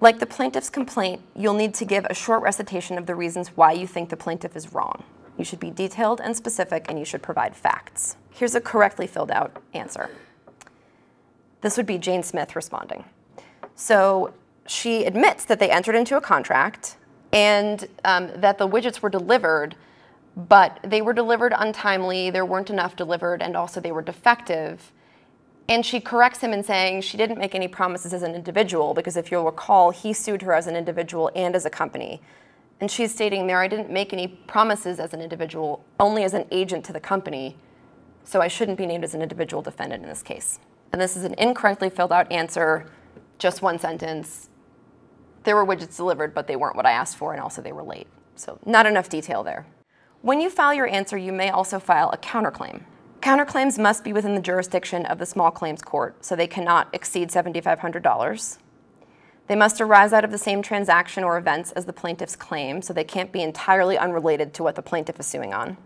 Like the plaintiff's complaint, you'll need to give a short recitation of the reasons why you think the plaintiff is wrong. You should be detailed and specific, and you should provide facts. Here's a correctly filled out answer. This would be Jane Smith responding. So she admits that they entered into a contract and um, that the widgets were delivered, but they were delivered untimely, there weren't enough delivered, and also they were defective. And she corrects him in saying she didn't make any promises as an individual because if you'll recall, he sued her as an individual and as a company. And she's stating there, I didn't make any promises as an individual, only as an agent to the company, so I shouldn't be named as an individual defendant in this case. And this is an incorrectly filled out answer, just one sentence. There were widgets delivered, but they weren't what I asked for, and also they were late. So not enough detail there. When you file your answer, you may also file a counterclaim. Counterclaims must be within the jurisdiction of the small claims court, so they cannot exceed $7,500. They must arise out of the same transaction or events as the plaintiff's claim, so they can't be entirely unrelated to what the plaintiff is suing on.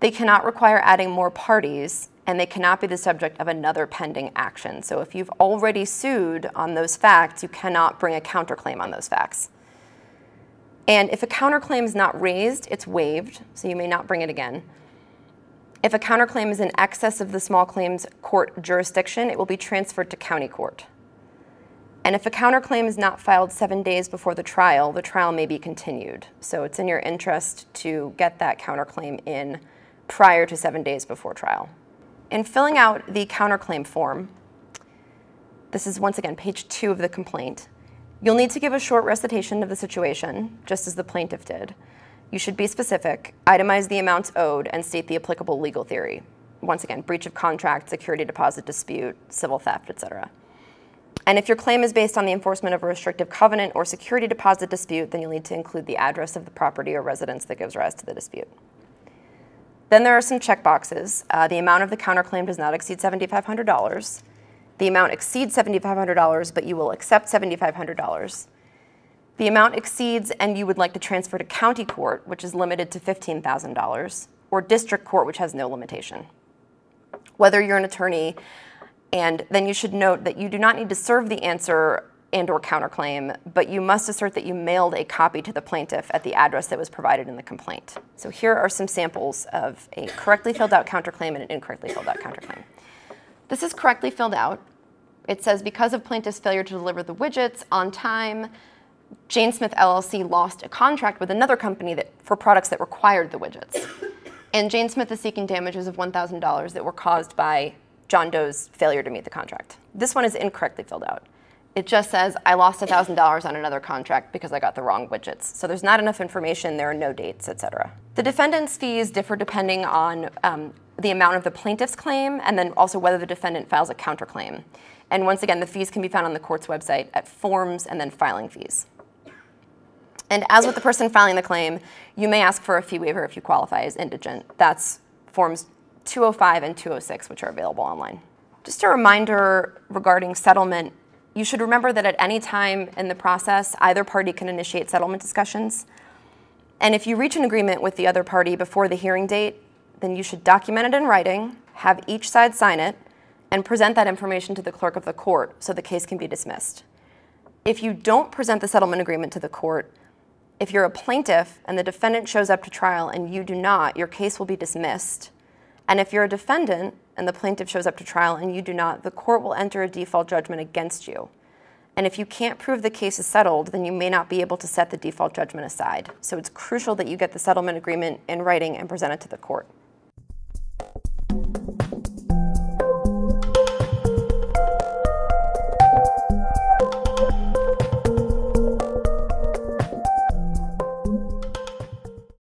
They cannot require adding more parties, and they cannot be the subject of another pending action. So if you've already sued on those facts, you cannot bring a counterclaim on those facts. And if a counterclaim is not raised, it's waived, so you may not bring it again. If a counterclaim is in excess of the small claims court jurisdiction, it will be transferred to county court. And if a counterclaim is not filed seven days before the trial, the trial may be continued. So it's in your interest to get that counterclaim in prior to seven days before trial. In filling out the counterclaim form, this is once again page two of the complaint, you'll need to give a short recitation of the situation, just as the plaintiff did. You should be specific, itemize the amounts owed, and state the applicable legal theory. Once again, breach of contract, security deposit dispute, civil theft, etc. And if your claim is based on the enforcement of a restrictive covenant or security deposit dispute, then you'll need to include the address of the property or residence that gives rise to the dispute. Then there are some checkboxes. Uh, the amount of the counterclaim does not exceed $7,500. The amount exceeds $7,500, but you will accept $7,500 the amount exceeds and you would like to transfer to county court, which is limited to $15,000, or district court, which has no limitation. Whether you're an attorney, and then you should note that you do not need to serve the answer and or counterclaim, but you must assert that you mailed a copy to the plaintiff at the address that was provided in the complaint. So here are some samples of a correctly filled out counterclaim and an incorrectly filled out counterclaim. This is correctly filled out. It says because of plaintiff's failure to deliver the widgets on time, Jane Smith LLC lost a contract with another company that, for products that required the widgets. And Jane Smith is seeking damages of $1,000 that were caused by John Doe's failure to meet the contract. This one is incorrectly filled out. It just says, I lost $1,000 on another contract because I got the wrong widgets. So there's not enough information, there are no dates, et cetera. The defendant's fees differ depending on um, the amount of the plaintiff's claim and then also whether the defendant files a counterclaim. And once again, the fees can be found on the court's website at forms and then filing fees. And as with the person filing the claim, you may ask for a fee waiver if you qualify as indigent. That's forms 205 and 206, which are available online. Just a reminder regarding settlement, you should remember that at any time in the process, either party can initiate settlement discussions. And if you reach an agreement with the other party before the hearing date, then you should document it in writing, have each side sign it, and present that information to the clerk of the court so the case can be dismissed. If you don't present the settlement agreement to the court, if you're a plaintiff and the defendant shows up to trial and you do not, your case will be dismissed. And if you're a defendant and the plaintiff shows up to trial and you do not, the court will enter a default judgment against you. And if you can't prove the case is settled, then you may not be able to set the default judgment aside. So it's crucial that you get the settlement agreement in writing and present it to the court.